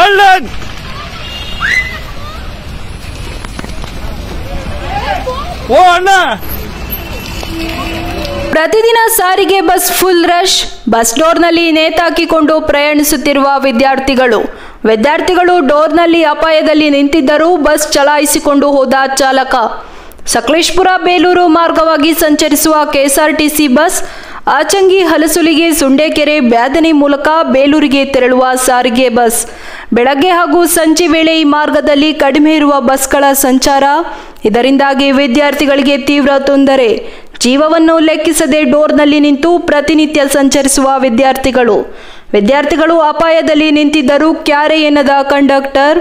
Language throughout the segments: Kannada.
ಒಳ್ಳೆ ಓ, ಅಣ್ಣ. ಪ್ರತಿದಿನ ಸಾರಿಗೆ ಬಸ್ ಫುಲ್ ರಶ್, ಬಸ್ ಡೋರ್ನಲ್ಲಿ ನೇತಾಕಿಕೊಂಡು ಪ್ರಯಾಣಿಸುತ್ತಿರುವ ವಿದ್ಯಾರ್ಥಿಗಳು. ವಿದ್ಯಾರ್ಥಿಗಳು ಡೋರ್ನಲ್ಲಿ ಅಪಾಯದಲ್ಲಿ ನಿಂತಿದ್ದರೂ ಬಸ್ ಚಲಾಯಿಸಿಕೊಂಡು ಹೋದ ಚಾಲಕ. ಸಕಲೇಶ್ಪುರ ಬೇಲೂರು ಮಾರ್ಗವಾಗಿ ಸಂಚರಿಸುವ ಕೆಎಸ್ಆರ್ಟಿಸಿ ಬಸ್ ಆಚಂಗಿ ಹಲಸುಲಿಗೆ ಸುಂಡೇಕೆರೆ ಬ್ಯಾದನೆ ಮೂಲಕ ಬೇಲೂರಿಗೆ ತೆರಳುವ ಸಾರಿಗೆ ಬಸ್. ಬೆಳಗ್ಗೆ ಹಾಗೂ ಸಂಜೆ ವೇಳೆ ಈ ಮಾರ್ಗದಲ್ಲಿ ಕಡಿಮೆ ಇರುವ ಬಸ್ಗಳ ಸಂಚಾರ. ಇದರಿಂದಾಗಿ ವಿದ್ಯಾರ್ಥಿಗಳಿಗೆ ತೀವ್ರ ತೊಂದರೆ. ಜೀವವನ್ನು ಲೆಕ್ಕಿಸದೆ ಡೋರ್ನಲ್ಲಿ ನಿಂತು ಪ್ರತಿನಿತ್ಯ ಸಂಚರಿಸುವ ವಿದ್ಯಾರ್ಥಿಗಳು. ವಿದ್ಯಾರ್ಥಿಗಳು ಅಪಾಯದಲ್ಲಿ ನಿಂತಿದ್ದರೂ ಕ್ಯಾರೆ ಎನ್ನದ ಕಂಡಕ್ಟರ್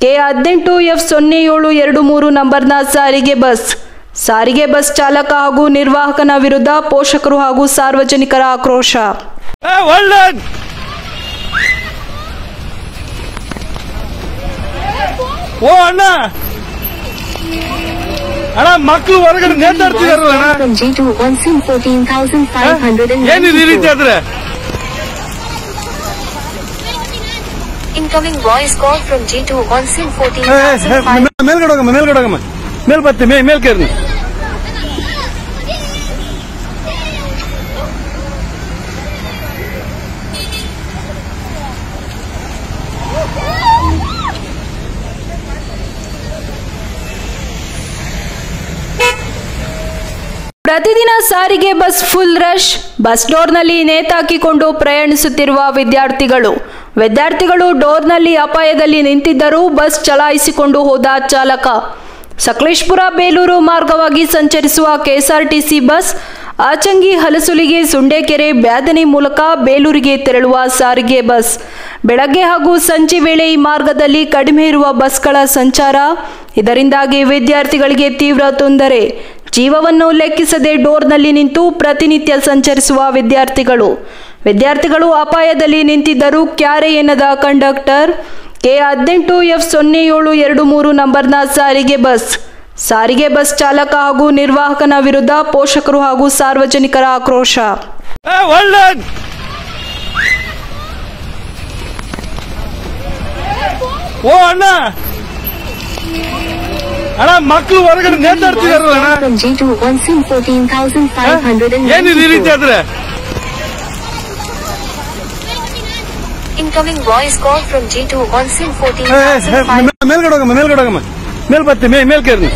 ಕೆ ಹದಿನೆಂಟು ಎಫ್ ಸೊನ್ನೆ ಏಳು ಎರಡು ಮೂರು ನಂಬರ್ನ ಸಾರಿಗೆ ಬಸ್. ಸಾರಿಗೆ ಬಸ್ ಚಾಲಕ ಹಾಗೂ ನಿರ್ವಾಹಕನ ವಿರುದ್ಧ ಪೋಷಕರು ಹಾಗೂ ಸಾರ್ವಜನಿಕರ ಆಕ್ರೋಶ ಏ, ಒಳ್ಳೆ ಓ ಅಣ್ಣ ಅಣ್ಣ ಮಕ್ಕಳು ಹೊರಗಡೆ ನೇತಾಡ್ತಿದಾರಲ್ಲ ಅಣ್ಣ From G2 on SIM 14,500 ಏನಿದೆ ಈ ರೀತಿ ಆದ್ರೆ Incoming voice call from G2 on SIM ಏ, ಏ, ಏ, 14,500 ಮೇಲ್ಗಡೆ ಹೋಗಮ್ಮ ಮೇಲ್ಗಡೆ ಹೋಗಮ್ಮ ಮೇಲ್ ಬರ್ತೀನಿ ಮೇ ಮೇಲ್ ಕೇರ್ನಿ ಪ್ರತಿದಿನ ಸಾರಿಗೆ ಬಸ್ ಫುಲ್ ರಶ್ ಬಸ್ ಡೋರ್ನಲ್ಲಿ ನೇತಾಕಿಕೊಂಡು ಪ್ರಯಾಣಿಸುತ್ತಿರುವ ವಿದ್ಯಾರ್ಥಿಗಳು. ವಿದ್ಯಾರ್ಥಿಗಳು ಡೋರ್ನಲ್ಲಿ ಅಪಾಯದಲ್ಲಿ ನಿಂತಿದ್ದರೂ ಬಸ್ ಚಲಾಯಿಸಿಕೊಂಡು ಹೋದ ಚಾಲಕ. ಸಕಲೇಶ್ಪುರ ಬೇಲೂರು ಮಾರ್ಗವಾಗಿ ಸಂಚರಿಸುವ ಕೆಎಸ್ಆರ್ಟಿಸಿ ಬಸ್, ಆಚಂಗಿ ಹಲಸುಲಿಗೆ ಸುಂಡೇಕೆರೆ ಬ್ಯಾದನಿ ಮೂಲಕ ಬೇಲೂರಿಗೆ ತೆರಳುವ ಸಾರಿಗೆ ಬಸ್. ಬೆಳಗ್ಗೆ ಹಾಗೂ ಸಂಜೆ ವೇಳೆ ಈ ಮಾರ್ಗದಲ್ಲಿ ಕಡಿಮೆ ಇರುವ ಬಸ್ಗಳ ಸಂಚಾರ, ಇದರಿಂದಾಗಿ ವಿದ್ಯಾರ್ಥಿಗಳಿಗೆ ತೀವ್ರ ತೊಂದರೆ. ಜೀವವನ್ನು ಲೆಕ್ಕಿಸದೆ ಡೋರ್ನಲ್ಲಿ ನಿಂತು ಪ್ರತಿನಿತ್ಯ ಸಂಚರಿಸುವ ವಿದ್ಯಾರ್ಥಿಗಳು. ವಿದ್ಯಾರ್ಥಿಗಳು ಅಪಾಯದಲ್ಲಿ ನಿಂತಿದ್ದರೂ ಕ್ಯಾರೆ ಎನ್ನದ ಕಂಡಕ್ಟರ್ ಕೆ ಹದಿನೆಂಟು ಎಫ್ ಸೊನ್ನೆ ಏಳು ಎರಡು ಮೂರು ನಂಬರ್ನ ಸಾರಿಗೆ ಬಸ್. ಸಾರಿಗೆ ಬಸ್ ಚಾಲಕ ಹಾಗೂ ನಿರ್ವಾಹಕನ ವಿರುದ್ಧ ಪೋಷಕರು ಹಾಗೂ ಸಾರ್ವಜನಿಕರ ಆಕ್ರೋಶ. ಓ, ಅಣ್ಣ! ಅಣ್ಣ ಮಕ್ಕಳು ಹೊರಗಡೆ ನೇತಾಡ್ತಿದಾರಲ್ಲ ಅಣ್ಣ from G2 on SIM 14,500 ಏನಿದೆ ಈ ರೀತಿ ಆದ್ರೆ Incoming voice call from G2 on SIM ಏ, ಏ, ಏ, 14,500 ಮೇಲ್ಗಡೆ ಹೋಗಮ್ಮ ಮೇಲ್ಗಡೆ ಹೋಗಮ್ಮ ಮೇಲ್ ಬರ್ತೀನಿ ಮೇ ಮೇಲ್ ಕೇರ್ನಿ